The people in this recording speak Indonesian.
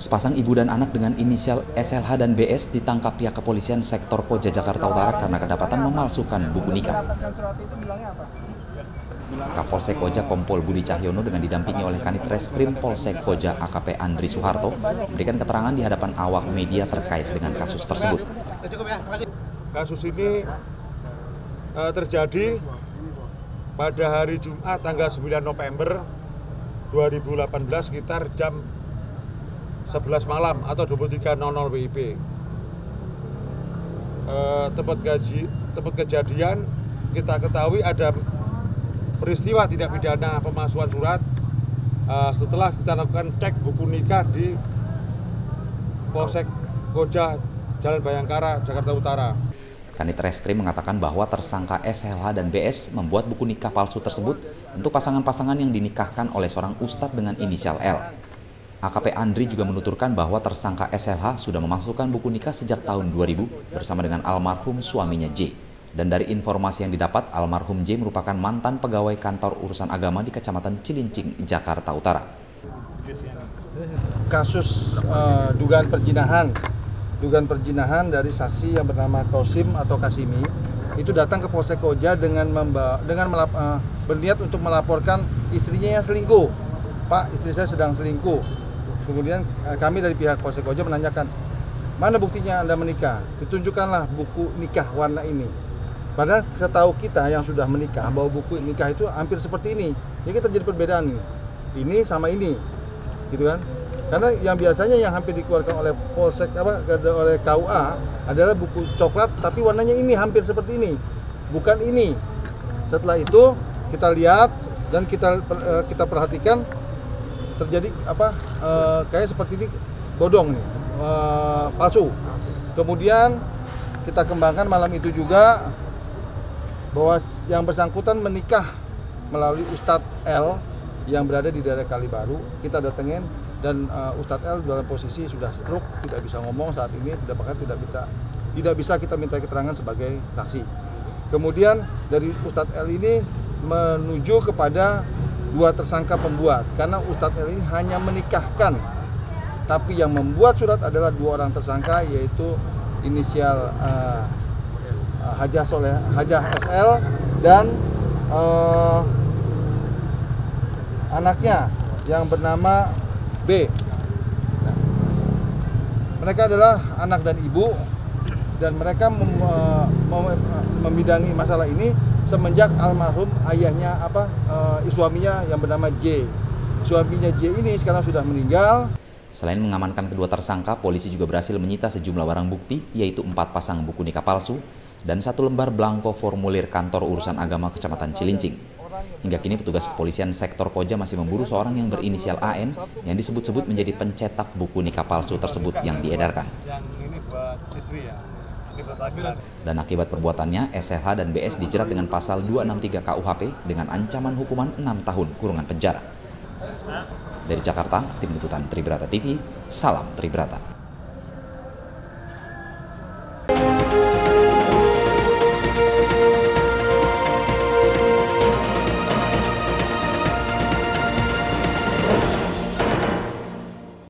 Sepasang ibu dan anak dengan inisial SLH dan BS ditangkap pihak kepolisian sektor Koja Jakarta Utara karena kedapatan memalsukan buku nikah. Kapolsek Koja Kompol Budi Cahyono dengan didampingi oleh Kanit Reskrim Polsek Koja AKP Andri Soeharto memberikan keterangan di hadapan awak media terkait dengan kasus tersebut. Kasus ini uh, terjadi pada hari Jumat tanggal 9 November 2018 sekitar jam 11 malam atau 23.00 WIB. E, tempat, gaji, tempat kejadian kita ketahui ada peristiwa tidak pidana pemalsuan surat e, setelah kita lakukan cek buku nikah di Polsek Koja Jalan Bayangkara, Jakarta Utara. Kanit Reskrim mengatakan bahwa tersangka SLH dan BS membuat buku nikah palsu tersebut untuk pasangan-pasangan yang dinikahkan oleh seorang ustadz dengan inisial L. AKP Andri juga menuturkan bahwa tersangka SLH sudah memasukkan buku nikah sejak tahun 2000 bersama dengan almarhum suaminya J. Dan dari informasi yang didapat, almarhum J merupakan mantan pegawai kantor urusan agama di Kecamatan Cilincing, Jakarta Utara. Kasus uh, dugaan perjinahan, dugaan perjinahan dari saksi yang bernama Kosim atau Kasimi itu datang ke Polsek Koja dengan dengan melap, uh, berniat untuk melaporkan istrinya yang selingkuh. Pak, istri saya sedang selingkuh Kemudian eh, kami dari pihak Polsek Koja menanyakan, mana buktinya Anda menikah? Ditunjukkanlah buku nikah warna ini. Padahal setahu kita yang sudah menikah bahwa buku nikah itu hampir seperti ini. Jadi kita jadi perbedaan ini. Ini sama ini. Gitu kan? Karena yang biasanya yang hampir dikeluarkan oleh Polsek apa oleh KUA adalah buku coklat tapi warnanya ini hampir seperti ini. Bukan ini. Setelah itu kita lihat dan kita eh, kita perhatikan terjadi apa e, kayak seperti ini bodong nih e, palsu. Kemudian kita kembangkan malam itu juga bahwa yang bersangkutan menikah melalui Ustadz L yang berada di daerah Kalibaru. Kita datengin dan uh, Ustadz L dalam posisi sudah stroke tidak bisa ngomong saat ini tidak bahkan tidak bisa tidak bisa kita minta keterangan sebagai saksi. Kemudian dari Ustadz L ini menuju kepada dua tersangka pembuat. Karena Ustadz L ini hanya menikahkan. Tapi yang membuat surat adalah dua orang tersangka yaitu inisial uh, Hajah Soleh Hajah SL dan uh, anaknya yang bernama B. Mereka adalah anak dan ibu dan mereka mem, uh, mem, membidangi masalah ini semenjak almarhum ayahnya apa uh, suaminya yang bernama J. Suaminya J ini sekarang sudah meninggal. Selain mengamankan kedua tersangka, polisi juga berhasil menyita sejumlah barang bukti, yaitu empat pasang buku nikah palsu dan satu lembar belangko formulir kantor urusan agama Kecamatan Cilincing. Hingga kini petugas kepolisian sektor Koja masih memburu seorang yang berinisial AN yang disebut-sebut menjadi pencetak buku nikah palsu tersebut yang diedarkan. Yang ini buat istri ya. Dan akibat perbuatannya, SLH dan BS dijerat dengan pasal 263 KUHP dengan ancaman hukuman 6 tahun kurungan penjara. Dari Jakarta, Tim Liputan Tribrata TV, salam Tribrata.